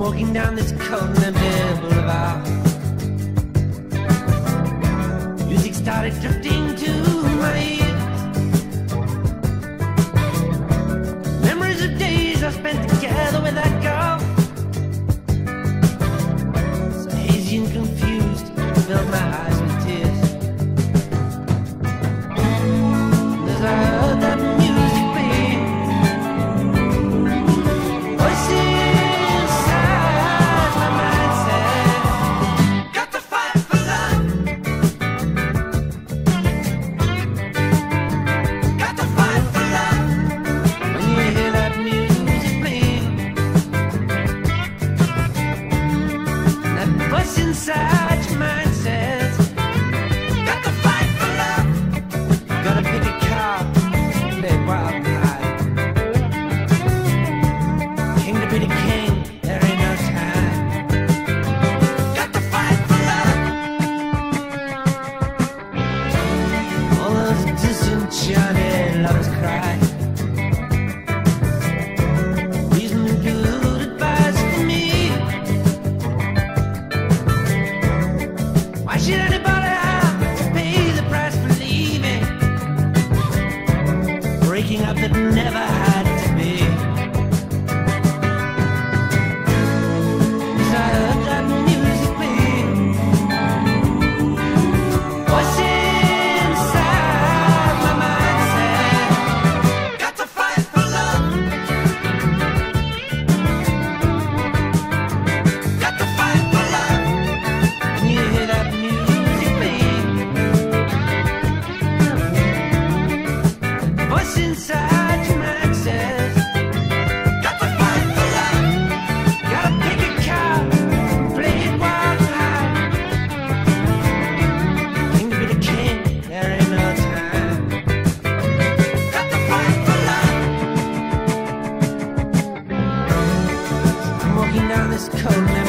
walking down this cold and boulevard. Music started drifting to inside says, "Got to fight for love." Gotta pick a car, play wild and high. King to be the king, there ain't no time. Got to fight for love. All those never cold.